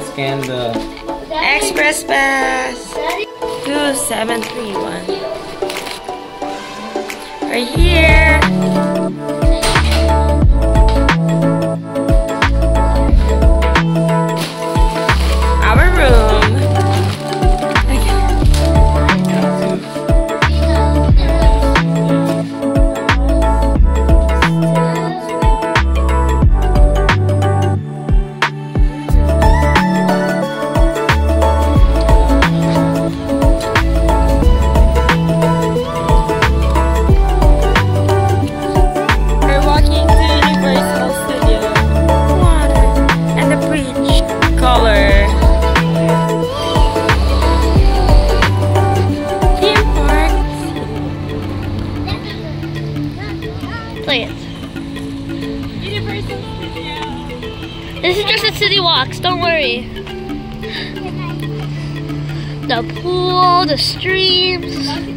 scan the. Express Pass. 2731. Right here. Play it. Universal Studio. This is just a city walks, don't worry. The pool, the streams.